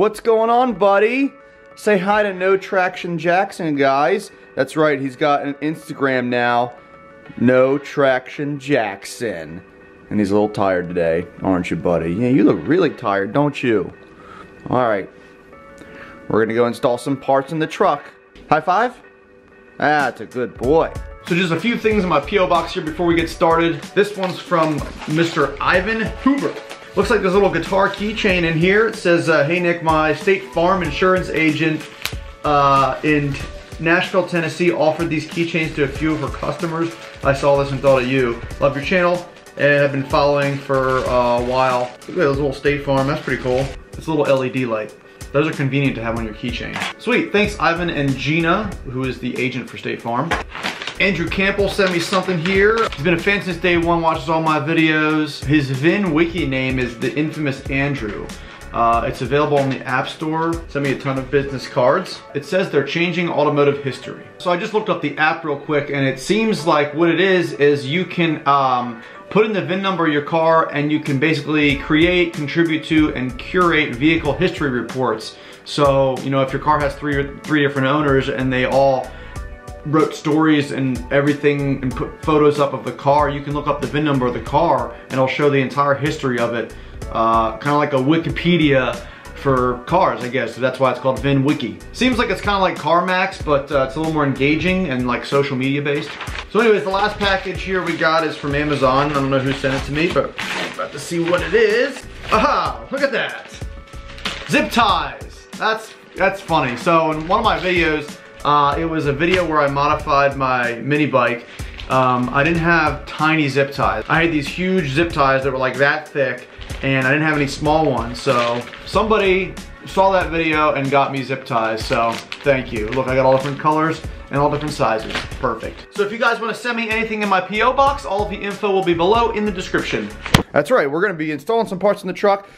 What's going on, buddy? Say hi to No Traction Jackson, guys. That's right, he's got an Instagram now. No Traction Jackson. And he's a little tired today, aren't you, buddy? Yeah, you look really tired, don't you? Alright. We're gonna go install some parts in the truck. High five? That's a good boy. So just a few things in my P.O. box here before we get started. This one's from Mr. Ivan Huber. Looks like there's a little guitar keychain in here. It says, uh, hey Nick, my State Farm insurance agent uh, in Nashville, Tennessee offered these keychains to a few of her customers. I saw this and thought of you. Love your channel and have been following for a while. Look at those little State Farm, that's pretty cool. It's a little LED light. Those are convenient to have on your keychain. Sweet, thanks Ivan and Gina, who is the agent for State Farm. Andrew Campbell sent me something here. He's been a fan since day one, watches all my videos. His VIN Wiki name is the infamous Andrew. Uh, it's available on the App Store. Sent me a ton of business cards. It says they're changing automotive history. So I just looked up the app real quick and it seems like what it is, is you can um, put in the VIN number of your car and you can basically create, contribute to, and curate vehicle history reports. So, you know, if your car has three, three different owners and they all wrote stories and everything and put photos up of the car, you can look up the VIN number of the car and it'll show the entire history of it. Uh, kind of like a Wikipedia for cars, I guess. So that's why it's called VIN Wiki. Seems like it's kind of like CarMax, but uh, it's a little more engaging and like social media based. So anyways, the last package here we got is from Amazon. I don't know who sent it to me, but I'm about to see what it is. Aha, look at that. Zip ties. That's, that's funny. So in one of my videos, uh, it was a video where I modified my mini bike. Um, I didn't have tiny zip ties. I had these huge zip ties that were like that thick and I didn't have any small ones. So somebody saw that video and got me zip ties. So thank you. Look, I got all different colors and all different sizes. Perfect. So if you guys want to send me anything in my P.O. box, all of the info will be below in the description. That's right, we're gonna be installing some parts in the truck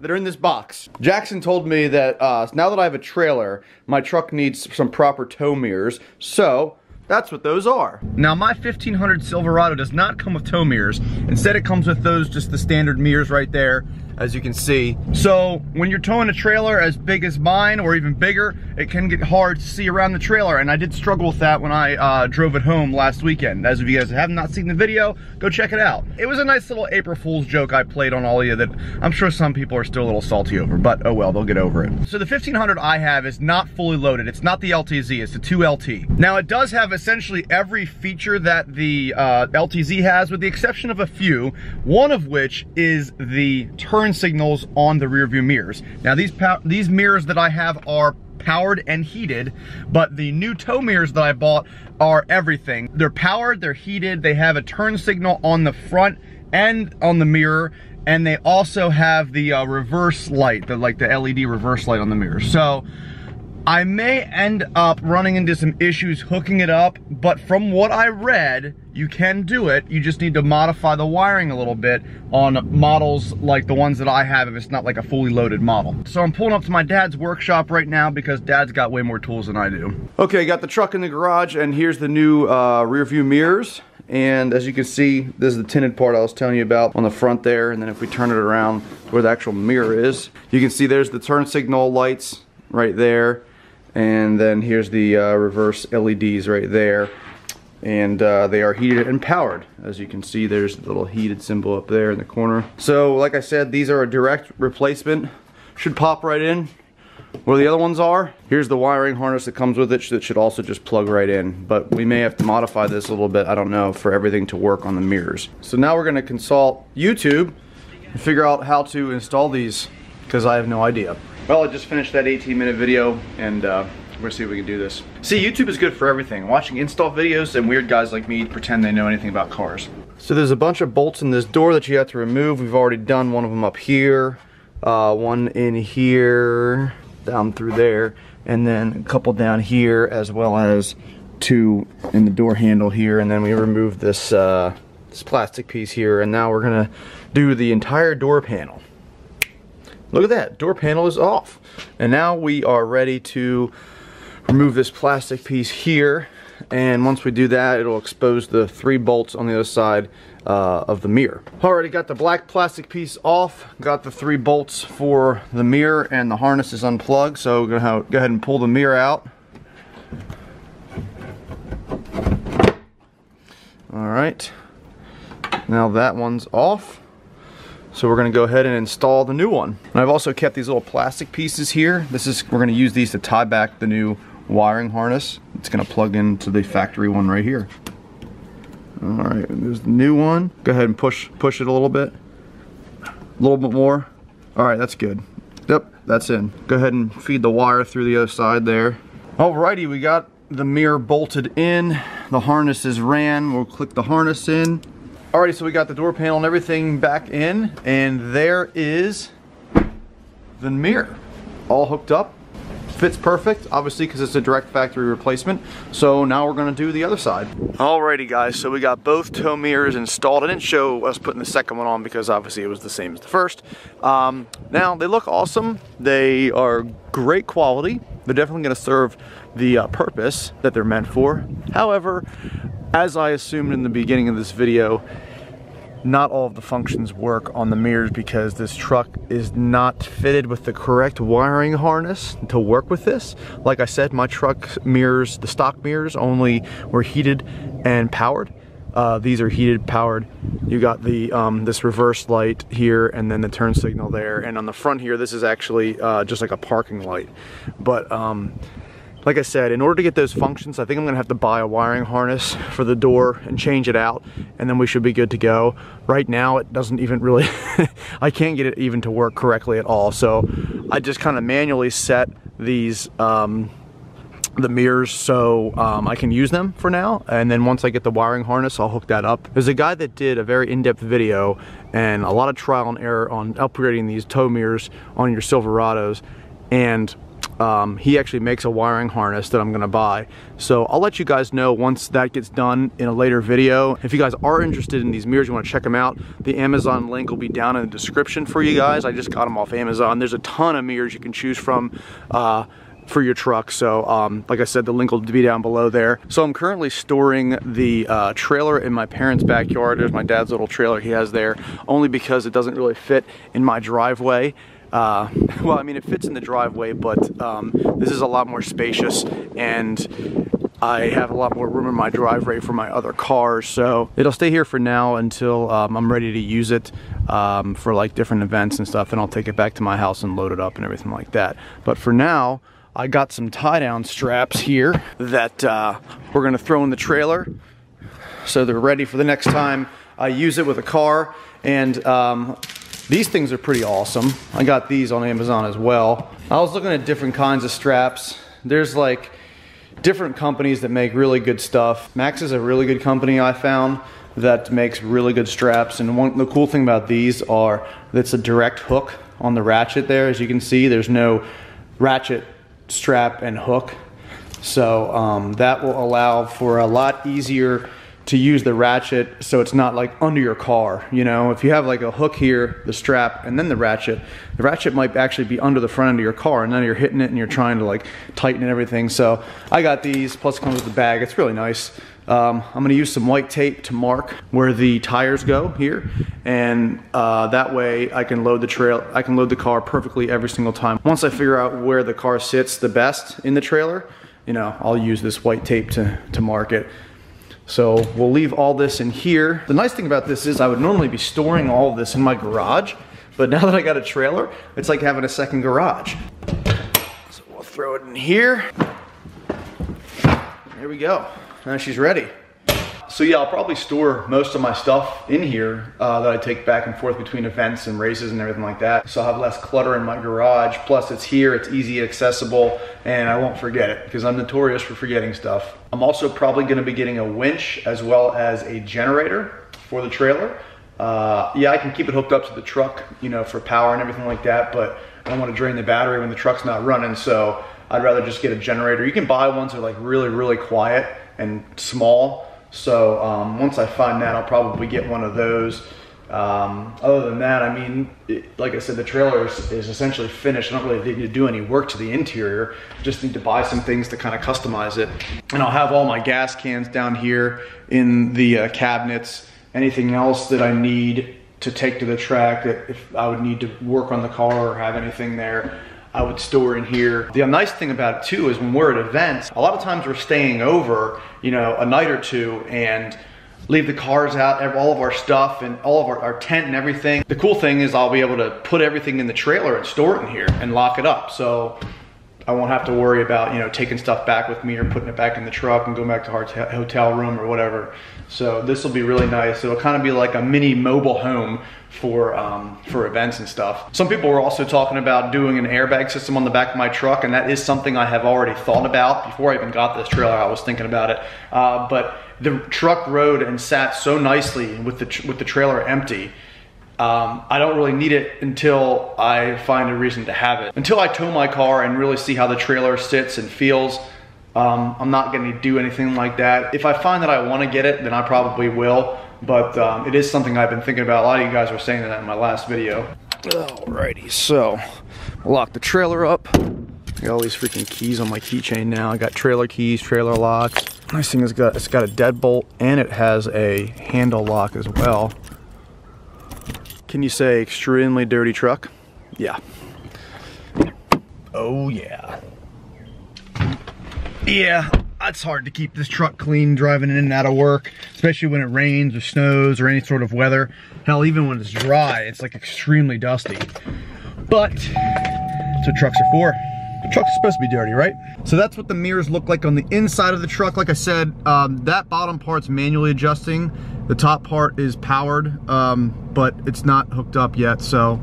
that are in this box. Jackson told me that uh, now that I have a trailer, my truck needs some proper tow mirrors. So that's what those are. Now my 1500 Silverado does not come with tow mirrors. Instead it comes with those, just the standard mirrors right there as you can see. So when you're towing a trailer as big as mine or even bigger, it can get hard to see around the trailer. And I did struggle with that when I uh, drove it home last weekend. As if you guys have not seen the video, go check it out. It was a nice little April Fool's joke I played on all of you that I'm sure some people are still a little salty over, but oh well, they'll get over it. So the 1500 I have is not fully loaded. It's not the LTZ, it's the 2LT. Now it does have essentially every feature that the uh, LTZ has with the exception of a few, one of which is the turn turn signals on the rear view mirrors. Now these, these mirrors that I have are powered and heated, but the new tow mirrors that I bought are everything. They're powered, they're heated, they have a turn signal on the front and on the mirror, and they also have the uh, reverse light, the like the LED reverse light on the mirror. So I may end up running into some issues hooking it up, but from what I read, you can do it. You just need to modify the wiring a little bit on models like the ones that I have if it's not like a fully loaded model. So I'm pulling up to my dad's workshop right now because dad's got way more tools than I do. Okay, got the truck in the garage and here's the new uh, rear view mirrors. And as you can see, this is the tinted part I was telling you about on the front there. And then if we turn it around where the actual mirror is, you can see there's the turn signal lights right there and then here's the uh, reverse LEDs right there. And uh, they are heated and powered. As you can see there's the little heated symbol up there in the corner. So like I said these are a direct replacement. Should pop right in where the other ones are. Here's the wiring harness that comes with it that should also just plug right in. But we may have to modify this a little bit I don't know for everything to work on the mirrors. So now we're to consult YouTube and figure out how to install these because I have no idea well, I just finished that 18 minute video and uh, we're gonna see if we can do this. See, YouTube is good for everything. Watching install videos and weird guys like me pretend they know anything about cars. So there's a bunch of bolts in this door that you have to remove. We've already done one of them up here, uh, one in here, down through there, and then a couple down here as well as two in the door handle here. And then we remove this, uh, this plastic piece here and now we're gonna do the entire door panel. Look at that, door panel is off. And now we are ready to remove this plastic piece here. And once we do that, it'll expose the three bolts on the other side uh, of the mirror. Already got the black plastic piece off, got the three bolts for the mirror and the harness is unplugged. So we're gonna go ahead and pull the mirror out. All right, now that one's off. So we're gonna go ahead and install the new one. And I've also kept these little plastic pieces here. This is, we're gonna use these to tie back the new wiring harness. It's gonna plug into the factory one right here. All right, there's the new one. Go ahead and push, push it a little bit. A little bit more. All right, that's good. Yep, that's in. Go ahead and feed the wire through the other side there. Alrighty, we got the mirror bolted in. The harness is ran. We'll click the harness in. Alrighty, so we got the door panel and everything back in, and there is the mirror all hooked up. Fits perfect, obviously, because it's a direct factory replacement. So now we're gonna do the other side. Alrighty, guys, so we got both tow mirrors installed. I didn't show us putting the second one on because obviously it was the same as the first. Um, now, they look awesome. They are great quality. They're definitely gonna serve the uh, purpose that they're meant for. However, as I assumed in the beginning of this video, not all of the functions work on the mirrors because this truck is not fitted with the correct wiring harness to work with this. Like I said, my truck mirrors, the stock mirrors only were heated and powered. Uh, these are heated, powered. You got the um, this reverse light here and then the turn signal there. And on the front here, this is actually uh, just like a parking light. But um, like I said, in order to get those functions, I think I'm gonna have to buy a wiring harness for the door and change it out, and then we should be good to go. Right now, it doesn't even really, I can't get it even to work correctly at all. So I just kind of manually set these, um, the mirrors so um, I can use them for now and then once I get the wiring harness I'll hook that up. There's a guy that did a very in-depth video and a lot of trial and error on upgrading these tow mirrors on your Silverados and um, he actually makes a wiring harness that I'm gonna buy. So I'll let you guys know once that gets done in a later video. If you guys are interested in these mirrors, you wanna check them out, the Amazon link will be down in the description for you guys. I just got them off Amazon. There's a ton of mirrors you can choose from. Uh, for your truck. So um, like I said, the link will be down below there. So I'm currently storing the uh, trailer in my parents' backyard. There's my dad's little trailer he has there, only because it doesn't really fit in my driveway. Uh, well, I mean, it fits in the driveway, but um, this is a lot more spacious and I have a lot more room in my driveway for my other cars. So it'll stay here for now until um, I'm ready to use it um, for like different events and stuff. And I'll take it back to my house and load it up and everything like that. But for now, I got some tie down straps here that uh, we're gonna throw in the trailer. So they're ready for the next time I use it with a car. And um, these things are pretty awesome. I got these on Amazon as well. I was looking at different kinds of straps. There's like different companies that make really good stuff. Macs is a really good company I found that makes really good straps. And one, the cool thing about these are it's a direct hook on the ratchet there. As you can see, there's no ratchet strap and hook. So um, that will allow for a lot easier to use the ratchet so it's not like under your car. You know, if you have like a hook here, the strap, and then the ratchet, the ratchet might actually be under the front end of your car and then you're hitting it and you're trying to like tighten and everything. So I got these, plus it comes with the bag. It's really nice. Um, I'm gonna use some white tape to mark where the tires go here. And uh, that way I can load the trail, I can load the car perfectly every single time. Once I figure out where the car sits the best in the trailer, you know, I'll use this white tape to, to mark it. So we'll leave all this in here. The nice thing about this is I would normally be storing all this in my garage, but now that I got a trailer, it's like having a second garage. So we'll throw it in here. There we go. Now she's ready. So yeah, I'll probably store most of my stuff in here uh, that I take back and forth between events and races and everything like that. So I'll have less clutter in my garage. Plus it's here, it's easy accessible, and I won't forget it because I'm notorious for forgetting stuff. I'm also probably gonna be getting a winch as well as a generator for the trailer. Uh, yeah, I can keep it hooked up to the truck, you know, for power and everything like that, but I don't want to drain the battery when the truck's not running, so I'd rather just get a generator. You can buy ones that are like really, really quiet and small, so um, once I find that, I'll probably get one of those. Um, other than that, I mean, it, like I said, the trailer is, is, essentially finished. I don't really need to do any work to the interior. Just need to buy some things to kind of customize it. And I'll have all my gas cans down here in the uh, cabinets anything else that I need to take to the track that if I would need to work on the car or have anything there, I would store in here. The nice thing about it too is when we're at events, a lot of times we're staying over, you know, a night or two and leave the cars out, all of our stuff and all of our, our, tent and everything. The cool thing is I'll be able to put everything in the trailer and store it in here and lock it up. So I won't have to worry about, you know, taking stuff back with me or putting it back in the truck and going back to our hotel room or whatever. So this will be really nice. It'll kind of be like a mini mobile home for um, for events and stuff. Some people were also talking about doing an airbag system on the back of my truck, and that is something I have already thought about. Before I even got this trailer, I was thinking about it. Uh, but the truck rode and sat so nicely with the with the trailer empty. Um, I don't really need it until I find a reason to have it. Until I tow my car and really see how the trailer sits and feels, um, I'm not gonna do anything like that. If I find that I wanna get it, then I probably will, but um, it is something I've been thinking about. A lot of you guys were saying that in my last video. Alrighty, so lock the trailer up. I got all these freaking keys on my keychain now. I got trailer keys, trailer locks. Nice thing is got, it's got a deadbolt and it has a handle lock as well. Can you say extremely dirty truck? Yeah. Oh yeah. Yeah, it's hard to keep this truck clean driving in and out of work, especially when it rains or snows or any sort of weather. Hell, even when it's dry, it's like extremely dusty. But that's what trucks are for. The truck's supposed to be dirty, right? So that's what the mirrors look like on the inside of the truck. Like I said, um, that bottom part's manually adjusting. The top part is powered, um, but it's not hooked up yet. So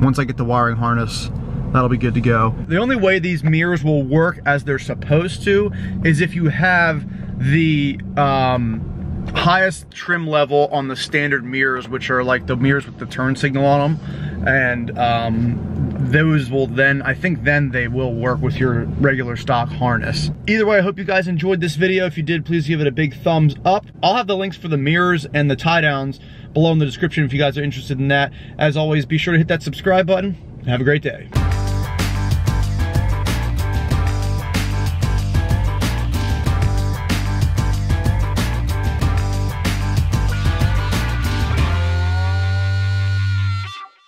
once I get the wiring harness, that'll be good to go. The only way these mirrors will work as they're supposed to is if you have the um, highest trim level on the standard mirrors, which are like the mirrors with the turn signal on them. And um, those will then, I think then they will work with your regular stock harness. Either way, I hope you guys enjoyed this video. If you did, please give it a big thumbs up. I'll have the links for the mirrors and the tie downs below in the description if you guys are interested in that. As always, be sure to hit that subscribe button. Have a great day.